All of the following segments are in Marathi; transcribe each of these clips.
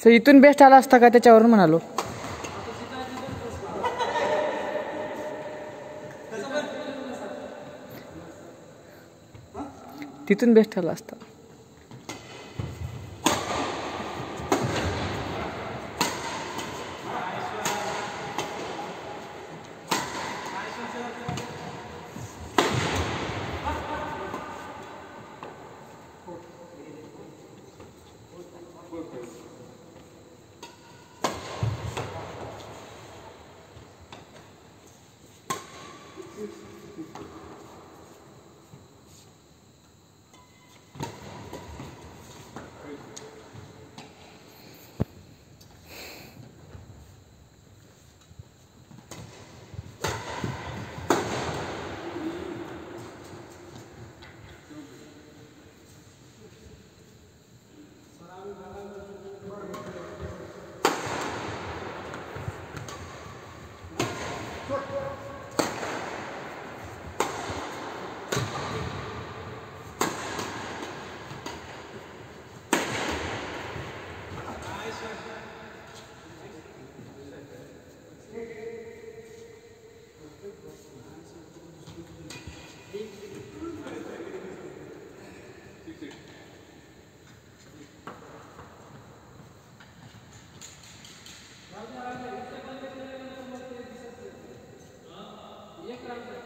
सर इथून बेस्ट आला असता का? त्याच्यावरून म्हणालो. तिथून बेस्ट ठरला असता. Спасибо.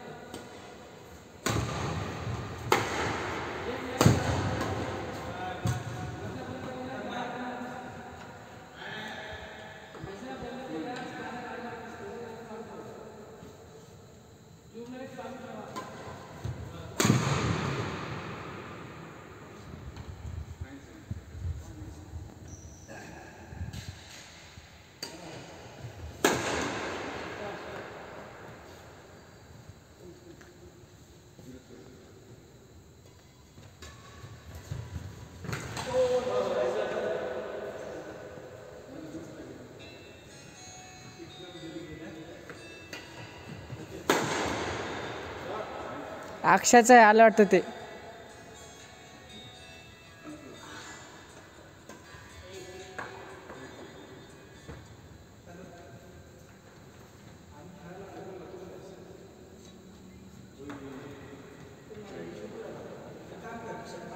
अक्षाचं आहे आलं वाटतं ते.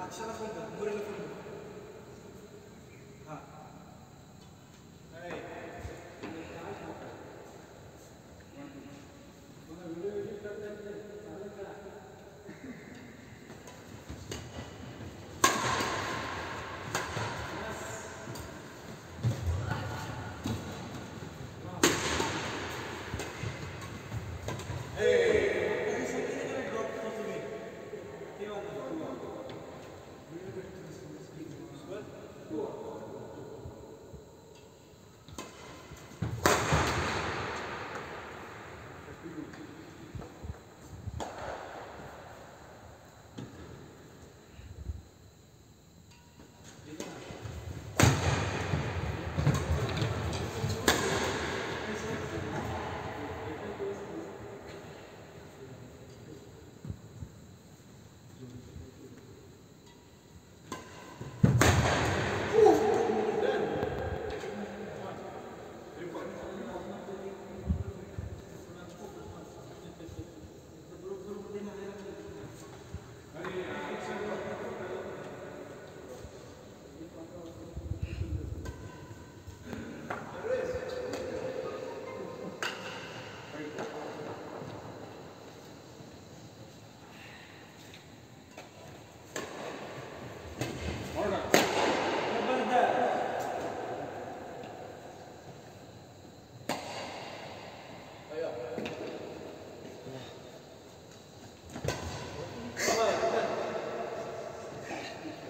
अक्षाला फोन कर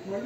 No